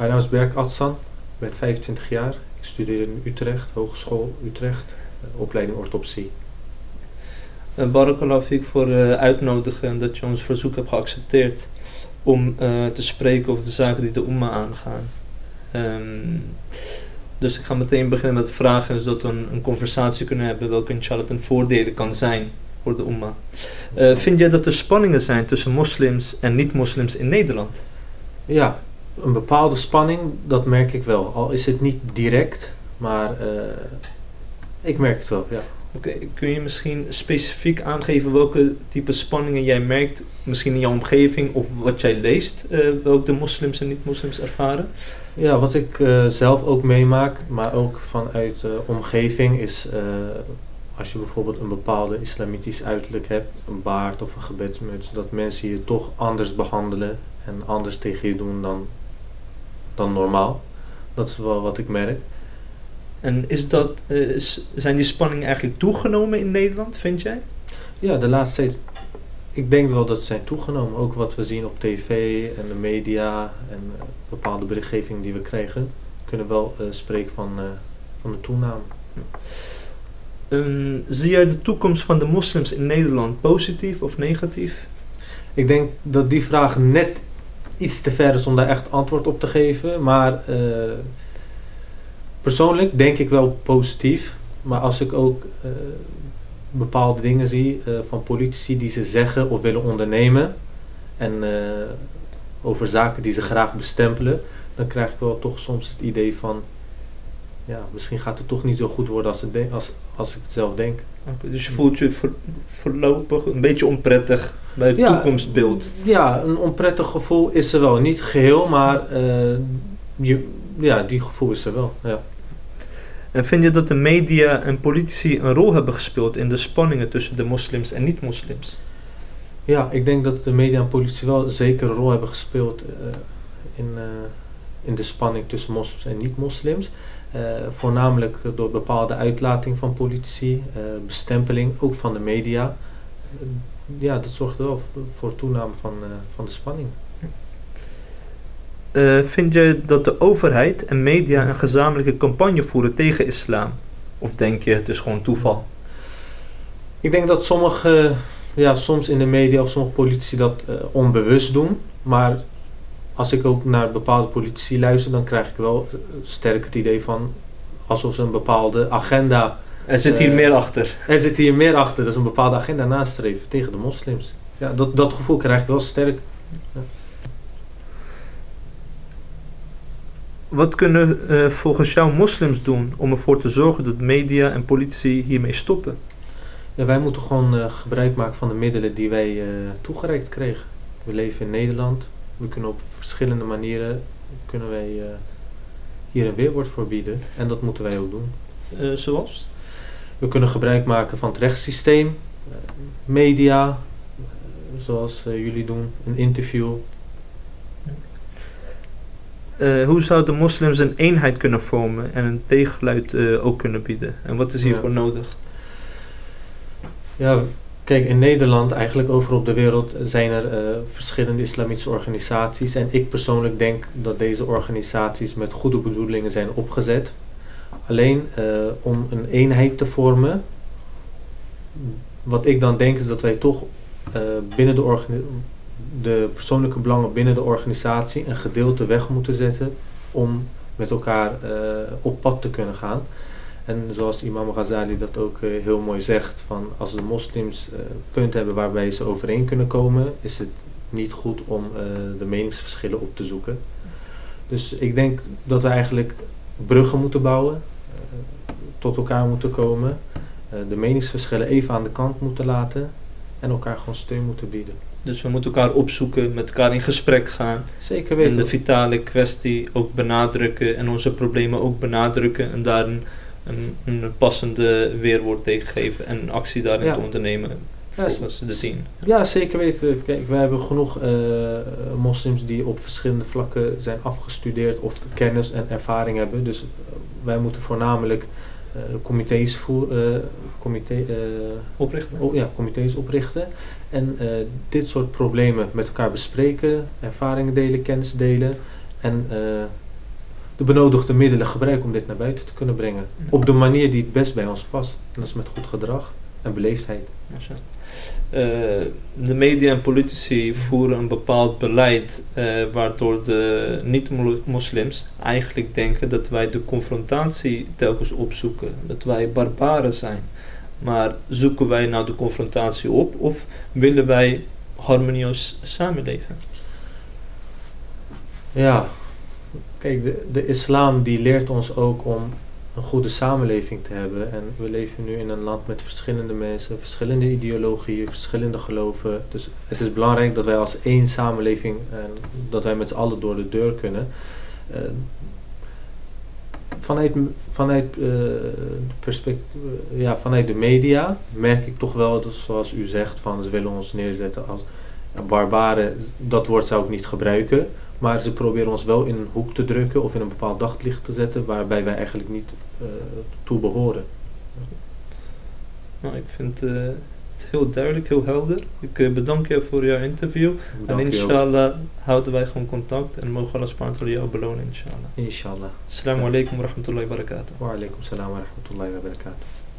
Mijn naam is Berk Atsan, ik ben 25 jaar. Ik studeer in Utrecht, Hogeschool Utrecht, eh, opleiding orthopsie. Uh, Barakallah Fik voor uh, uitnodigen en dat je ons verzoek hebt geaccepteerd om uh, te spreken over de zaken die de Umma aangaan. Um, dus ik ga meteen beginnen met vragen zodat we een, een conversatie kunnen hebben welke inshallah ten voordele kan zijn voor de Umma. Uh, vind jij dat er spanningen zijn tussen moslims en niet-moslims in Nederland? Ja, een bepaalde spanning, dat merk ik wel. Al is het niet direct, maar uh, ik merk het wel, ja. Oké, okay, kun je misschien specifiek aangeven welke type spanningen jij merkt, misschien in jouw omgeving of wat jij leest, uh, welke de moslims en niet-moslims ervaren? Ja, wat ik uh, zelf ook meemaak, maar ook vanuit de omgeving, is als je bijvoorbeeld een bepaalde islamitisch uiterlijk hebt, een baard of een gebedsmuts, dat mensen je toch anders behandelen en anders tegen je doen dan, dan normaal. Dat is wel wat ik merk. En is dat, uh, is, zijn die spanningen eigenlijk toegenomen in Nederland, vind jij? Ja, de laatste tijd. Ik denk wel dat ze zijn toegenomen. Ook wat we zien op tv en de media en uh, bepaalde berichtgeving die we krijgen, kunnen wel uh, spreken van, van de toename. Um, zie jij de toekomst van de moslims in Nederland positief of negatief? Ik denk dat die vraag net iets te ver is om daar echt antwoord op te geven. Maar uh, persoonlijk denk ik wel positief. Maar als ik ook uh, bepaalde dingen zie uh, van politici die ze zeggen of willen ondernemen. En over zaken die ze graag bestempelen. Dan krijg ik wel toch soms het idee van ja, misschien gaat het toch niet zo goed worden als, het als, als ik het zelf denk. Okay, dus je voelt je voor, voorlopig een beetje onprettig bij het ja, toekomstbeeld? Ja, een onprettig gevoel is er wel. Niet geheel, maar uh, je, ja, die gevoel is er wel. Ja. En vind je dat de media en politici een rol hebben gespeeld in de spanningen tussen de moslims en niet-moslims? Ja, ik denk dat de media en politici wel zeker een rol hebben gespeeld uh, in, uh, in de spanning tussen moslims en niet-moslims. Uh, voornamelijk door bepaalde uitlating van politici, uh, bestempeling ook van de media. Uh, ja, dat zorgt wel voor toename van, van de spanning. vind je dat de overheid en media een gezamenlijke campagne voeren tegen islam? Of denk je het is gewoon toeval? Ik denk dat sommige, ja, soms in de media of sommige politici dat onbewust doen. Maar als ik ook naar bepaalde politici luister, dan krijg ik wel sterk het idee van alsof ze een bepaalde agenda. Er zit hier uh, meer achter. Er zit hier meer achter, dat is een bepaalde agenda nastreven tegen de moslims. Ja, dat, dat gevoel krijg ik wel sterk. Ja. Wat kunnen uh, volgens jou moslims doen om ervoor te zorgen dat media en politici hiermee stoppen? Ja, wij moeten gewoon uh, gebruik maken van de middelen die wij toegereikt kregen. We leven in Nederland, we kunnen op verschillende manieren kunnen wij uh, hier een weerwoord voor bieden. En dat moeten wij ook doen. Uh, zoals? We kunnen gebruik maken van het rechtssysteem, uh, media, zoals jullie doen, een interview. hoe zouden moslims een eenheid kunnen vormen en een tegengeluid ook kunnen bieden? En wat is hiervoor ja. nodig? Ja, Kijk, in Nederland, eigenlijk overal op de wereld, zijn er uh, verschillende islamitische organisaties. En ik persoonlijk denk dat deze organisaties met goede bedoelingen zijn opgezet. Alleen uh, om een eenheid te vormen, wat ik dan denk is dat wij toch uh, binnen de, de persoonlijke belangen binnen de organisatie een gedeelte weg moeten zetten om met elkaar op pad te kunnen gaan. En zoals imam Ghazali dat ook uh, heel mooi zegt, van als de moslims uh, punten hebben waarbij ze overeen kunnen komen, is het niet goed om uh, de meningsverschillen op te zoeken. Dus ik denk dat we eigenlijk bruggen moeten bouwen, tot elkaar moeten komen, de meningsverschillen even aan de kant moeten laten en elkaar gewoon steun moeten bieden. Dus we moeten elkaar opzoeken, met elkaar in gesprek gaan. Zeker weten. En de vitale kwestie ook benadrukken en onze problemen ook benadrukken en daarin een, een passende weerwoord tegengeven en een actie daarin ja. te ondernemen volgens ja, de tien. Ja, zeker weten. Kijk, wij hebben genoeg uh, moslims die op verschillende vlakken zijn afgestudeerd of kennis en ervaring hebben. Dus wij moeten voornamelijk uh, comité's, voer, comité, oprichten. Oh, ja, comité's oprichten. En dit soort problemen met elkaar bespreken, ervaringen delen, kennis delen. En de benodigde middelen gebruiken om dit naar buiten te kunnen brengen. Op de manier die het best bij ons past. En dat is met goed gedrag en beleefdheid. Eh, de media en politici voeren een bepaald beleid eh, waardoor de niet-moslims eigenlijk denken dat wij de confrontatie telkens opzoeken, dat wij barbaren zijn. Maar zoeken wij nou de confrontatie op of willen wij harmonieus samenleven? Ja, kijk, de, de islam die leert ons ook om een goede samenleving te hebben. En we leven nu in een land met verschillende mensen, verschillende ideologieën, verschillende geloven. Dus het is belangrijk dat wij als één samenleving, en dat wij met z'n allen door de deur kunnen. Uh, vanuit, vanuit, uh, perspect, ja, vanuit de media merk ik toch wel, dat, zoals u zegt, van ze willen ons neerzetten als barbaren. Dat woord zou ik niet gebruiken. Maar ze proberen ons wel in een hoek te drukken of in een bepaald daglicht te zetten waarbij wij eigenlijk niet uh, toe behoren. Nou, ik vind uh, het heel duidelijk, heel helder. Ik uh, bedank je voor jouw interview. En inshallah houden wij gewoon contact en mogen Allah subhanahu jou belonen inshallah. Inshallah. Assalamu alaikum wa rahmatullahi wa barakatuh. Wa alaikum salam wa rahmatullahi wa barakatuh.